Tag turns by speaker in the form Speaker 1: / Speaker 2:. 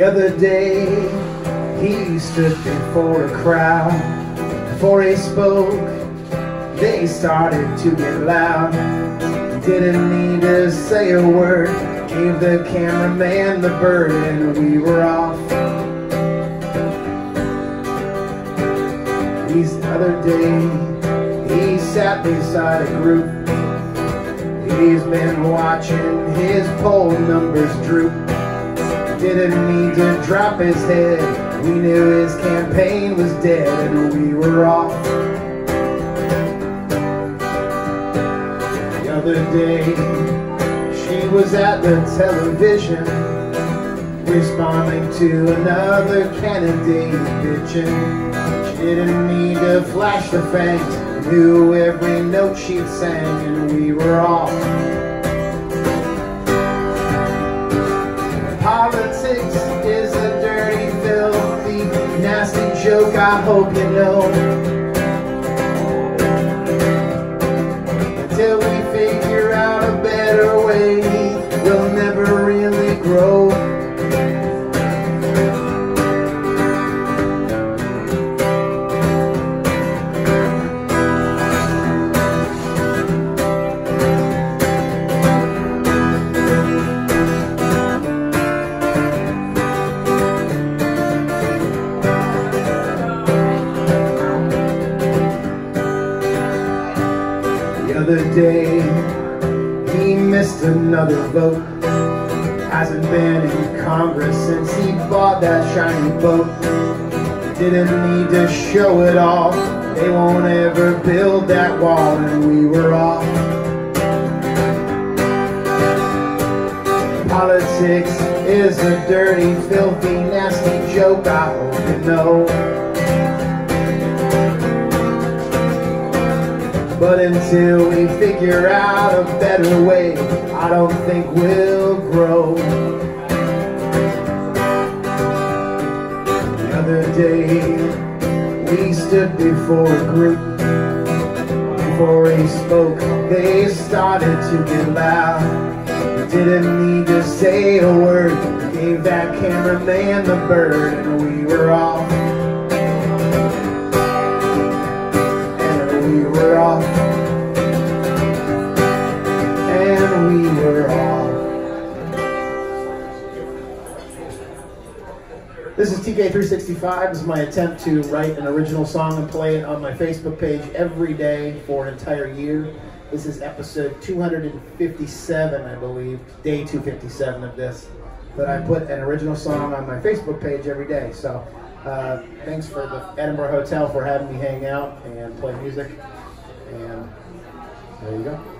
Speaker 1: The other day, he stood before a crowd. Before he spoke, they started to get loud. Didn't need to say a word. Gave the cameraman the bird, and we were off. These other day, he sat beside a group. He's been watching his poll numbers droop. Didn't need to drop his head. We knew his campaign was dead, and we were off. The other day, she was at the television, responding to another candidate bitching. She didn't need to flash the fangs, knew every note she'd sang, and we were off. I hope you know. Other day, he missed another vote. Hasn't been in Congress since he bought that shiny boat. Didn't need to show it off. They won't ever build that wall, and we were off. Politics is a dirty, filthy, nasty joke. I hope you know. But until we figure out a better way, I don't think we'll grow. The other day, we stood before a group. Before he spoke, they started to get loud. Didn't need to say a word. Gave that cameraman the bird, and we were off. Off. This is TK365. This is my attempt to write an original song and play it on my Facebook page every day for an entire year. This is episode 257, I believe, day 257 of this. But I put an original song on my Facebook page every day. So uh, thanks for the Edinburgh Hotel for having me hang out and play music. And there you go.